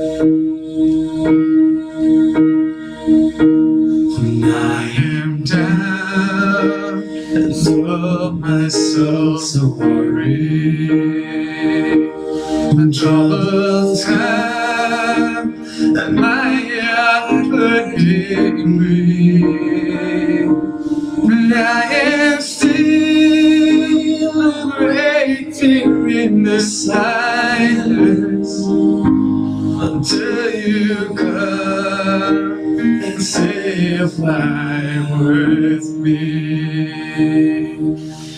When I am down and oh my soul so worried The troubled time and my heart hurting me. But I am still waiting in the silence until you come and say a fine with me.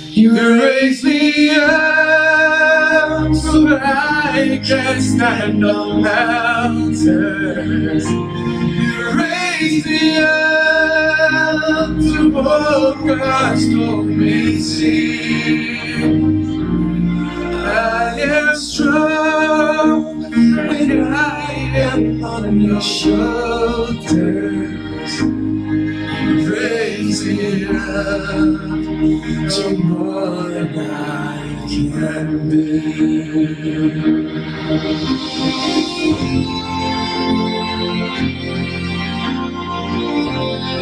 You raise me up so that I can stand on mountains. You raise me up to walk a stormy sea. I am strong on your shoulders. Raise me up to more than I can You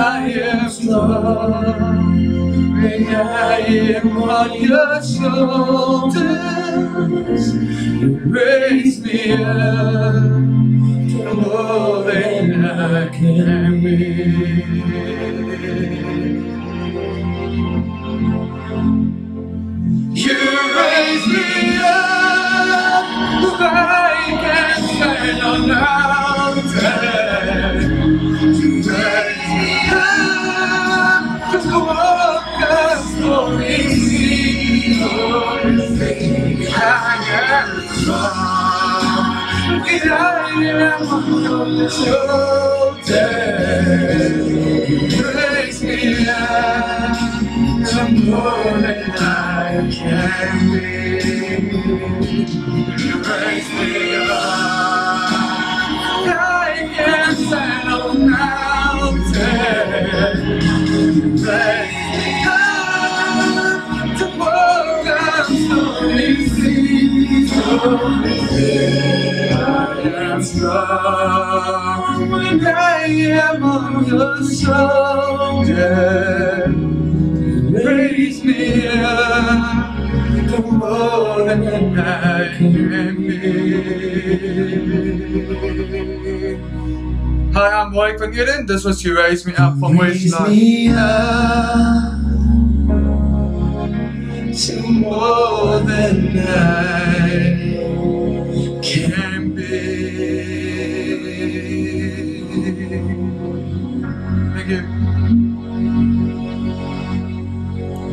I am strong when I am on your shoulders. You raise me up to more than I can be. Raise me to more than I can be. You raise me up. And I am on your shoulder. Raise me up more than I can be. Hi, I'm Mike Van Eeden. This was You Raise Me Up from Wasteland. Raise me up to more than I can be. Thank you.